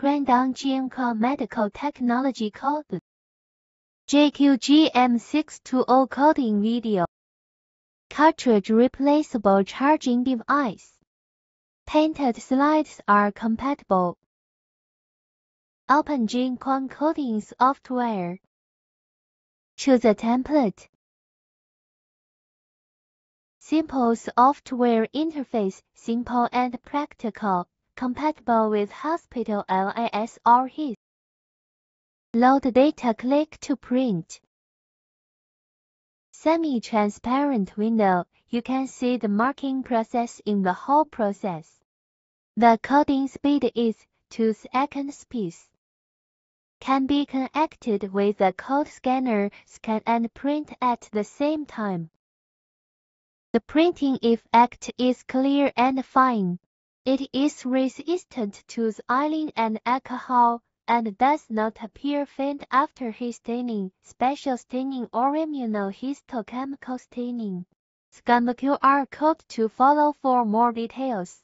Grandon GMCO Medical Technology Code JQGM620 coding video. Cartridge replaceable charging device. Painted slides are compatible. Open GeneCon coding software. Choose a template. Simple software interface, simple and practical, compatible with hospital LIS or HIS. Load data click to print. Semi-transparent window, you can see the marking process in the whole process. The coding speed is 2 second speeds. Can be connected with the code scanner, scan and print at the same time. The printing effect is clear and fine. It is resistant to xylene and alcohol and does not appear faint after staining, special staining or immunohistochemical staining. Scan the QR code to follow for more details.